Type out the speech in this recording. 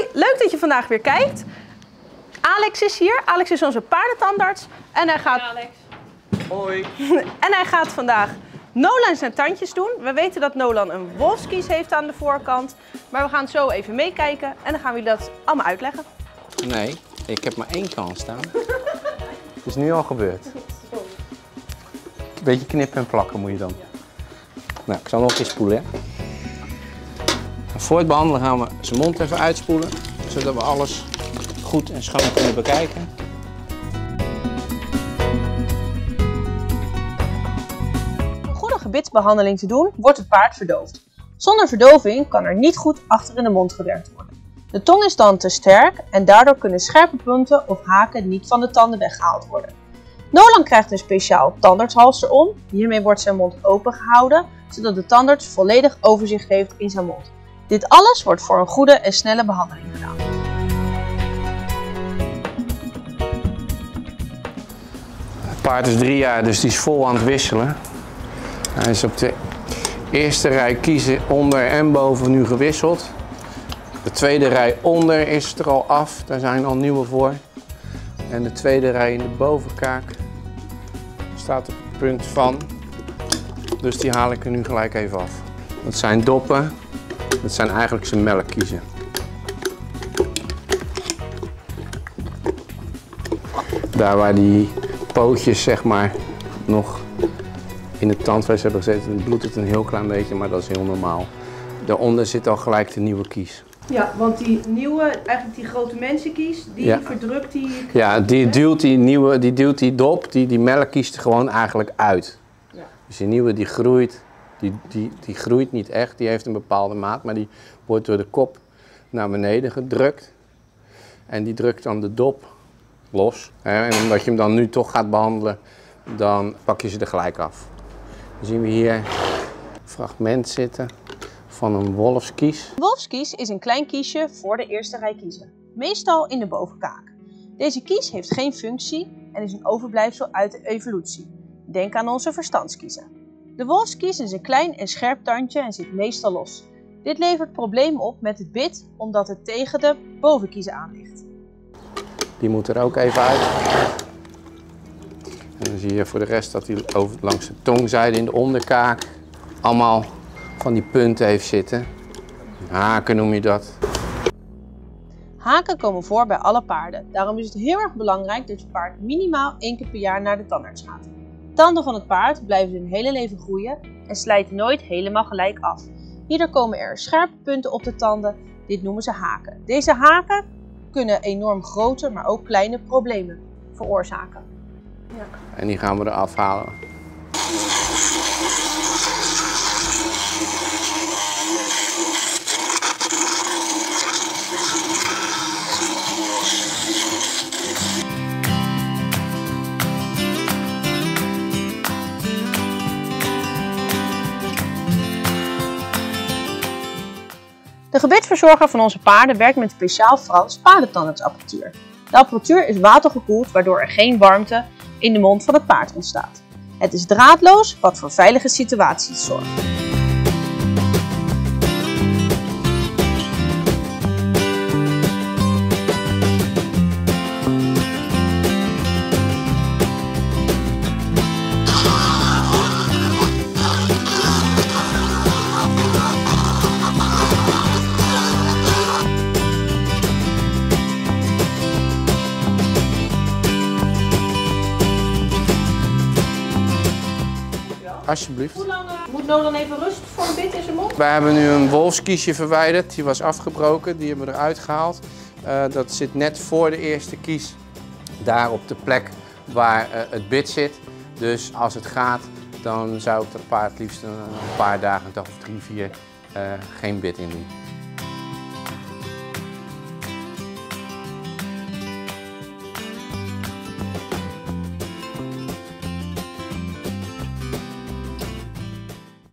Hoi, leuk dat je vandaag weer kijkt. Alex is hier. Alex is onze paardentandarts. En hij gaat, Alex. Hoi. en hij gaat vandaag Nolan zijn tandjes doen. We weten dat Nolan een wolfskies heeft aan de voorkant. Maar we gaan zo even meekijken en dan gaan we jullie dat allemaal uitleggen. Nee, ik heb maar één kans staan. Het is nu al gebeurd. Een beetje knippen en plakken moet je dan. Nou, ik zal nog eens spoelen. Hè? Voor het behandelen gaan we zijn mond even uitspoelen. Zodat we alles goed en schoon kunnen bekijken. Om een goede gebitsbehandeling te doen, wordt het paard verdoofd. Zonder verdoving kan er niet goed achter in de mond gewerkt worden. De tong is dan te sterk en daardoor kunnen scherpe punten of haken niet van de tanden weggehaald worden. Nolan krijgt een speciaal tandartshalster om. Hiermee wordt zijn mond open gehouden, zodat de tandarts volledig overzicht heeft in zijn mond. Dit alles wordt voor een goede en snelle behandeling gedaan. Het paard is drie jaar, dus die is vol aan het wisselen. Hij is op de eerste rij kiezen onder en boven nu gewisseld. De tweede rij onder is er al af, daar zijn al nieuwe voor. En de tweede rij in de bovenkaak staat op het punt van. Dus die haal ik er nu gelijk even af. Dat zijn doppen, dat zijn eigenlijk zijn melkkiezen. Daar waar die pootjes zeg maar nog in het tandvlees hebben gezeten, bloedt het een heel klein beetje, maar dat is heel normaal. Daaronder zit al gelijk de nieuwe kies. Ja, want die nieuwe, eigenlijk die grote mensenkies, die Ja. verdrukt die... Ja, die duwt die nieuwe, die duwt die dop, die, die melk kiest er gewoon eigenlijk uit. Ja. Dus die nieuwe die groeit, die, die, die groeit niet echt, die heeft een bepaalde maat, maar die wordt door de kop naar beneden gedrukt. En die drukt dan de dop los. En omdat je hem dan nu toch gaat behandelen, dan pak je ze er gelijk af. Dan zien we hier een fragment zitten van een wolfskies. Wolfskies is een klein kiesje voor de eerste rij kiezen, meestal in de bovenkaak. Deze kies heeft geen functie en is een overblijfsel uit de evolutie. Denk aan onze verstandskiezen. De wolfskies is een klein en scherp tandje en zit meestal los. Dit levert problemen op met het bit omdat het tegen de bovenkiezen aan ligt. Die moet er ook even uit. En dan zie je voor de rest dat hij over, langs de tongzijde in de onderkaak allemaal van die punten heeft zitten. Haken noem je dat. Haken komen voor bij alle paarden. Daarom is het heel erg belangrijk dat je paard minimaal één keer per jaar naar de tandarts gaat. Tanden van het paard blijven hun hele leven groeien en slijten nooit helemaal gelijk af. Hierdoor komen er scherpe punten op de tanden. Dit noemen ze haken. Deze haken kunnen enorm grote, maar ook kleine problemen veroorzaken. En die gaan we eraf halen. De gebitsverzorger van onze paarden werkt met speciaal Frans paardentandartsapparatuur. De apparatuur is watergekoeld waardoor er geen warmte in de mond van het paard ontstaat. Het is draadloos wat voor veilige situaties zorgt. Alsjeblieft. Hoe lang eh, moet Nolan even rust voor een bit in zijn mond? Wij hebben nu een wolfskiesje verwijderd. Die was afgebroken. Die hebben we eruit gehaald. Eh, dat zit net voor de eerste kies. Daar op de plek waar eh, het bit zit. Dus als het gaat, dan zou ik dat paard liefst een, een paar dagen, een dag of drie, vier, geen bit in doen.